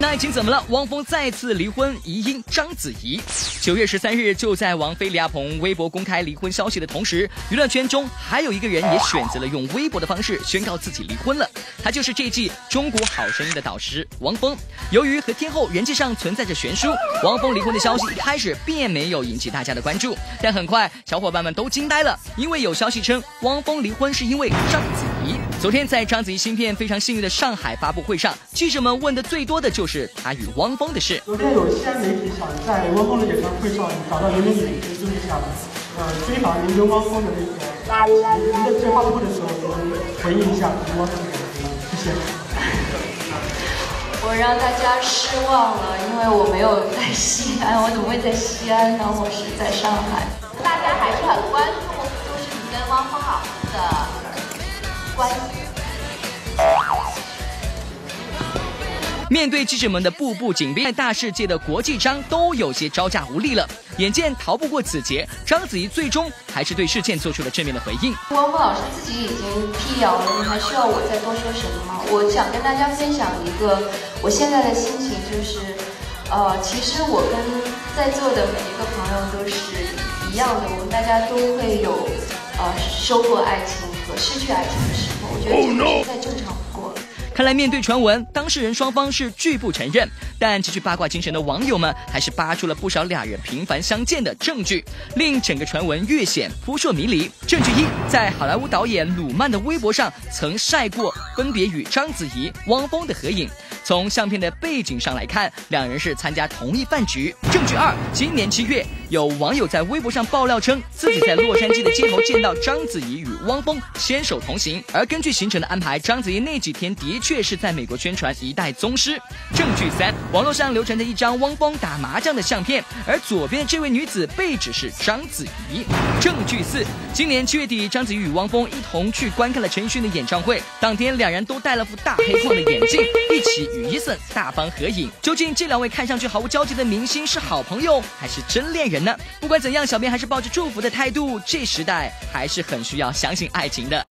那爱情怎么了？汪峰再次离婚，疑因章子怡。九月十三日，就在王菲、李亚鹏微博公开离婚消息的同时，娱乐圈中还有一个人也选择了用微博的方式宣告自己离婚了。他就是这季《中国好声音》的导师汪峰。由于和天后人际上存在着悬殊，汪峰离婚的消息一开始并没有引起大家的关注。但很快，小伙伴们都惊呆了，因为有消息称汪峰离婚是因为章子怡。昨天在章子怡新片非常幸运的上海发布会上，记者们问的最多的就是她与汪峰的事。昨天有西安媒体想在汪峰的演唱会上找到您的眼睛，就是想呃追访您跟汪峰的那个。您在这发布会的时候，能回应一下汪峰的感情吗？谢谢。我让大家失望了，因为我没有在西安，我怎么会在西安呢？我是在上海。大家还是很关注，就是你跟汪峰老师的。面对记者们的步步紧逼，在大世界的国际章都有些招架无力了。眼见逃不过此劫，章子怡最终还是对事件做出了正面的回应。汪峰老师自己已经辟谣了，你还需要我再多说什么吗？我想跟大家分享一个我现在的心情，就是，呃，其实我跟在座的每一个朋友都是一样的，我们大家都会有，呃，收获爱情。和失去爱情的时候，我觉得这个再正常不过了。看来面对传闻，当事人双方是拒不承认，但极具八卦精神的网友们还是扒出了不少俩人频繁相见的证据，令整个传闻越显扑朔迷离。证据一，在好莱坞导演鲁曼的微博上曾晒过分别与章子怡、汪峰的合影。从相片的背景上来看，两人是参加同一饭局。证据二，今年七月，有网友在微博上爆料称，自己在洛杉矶的街头见到章子怡与汪峰牵手同行。而根据行程的安排，章子怡那几天的确是在美国宣传《一代宗师》。证据三，网络上流传着一张汪峰打麻将的相片，而左边这位女子被指是章子怡。证据四，今年七月底，章子怡与汪峰一同去观看了陈奕迅的演唱会，当天两人都戴了副大黑框的眼镜，一起。与伊森大方合影，究竟这两位看上去毫无交集的明星是好朋友还是真恋人人呢？不管怎样，小编还是抱着祝福的态度。这时代还是很需要相信爱情的。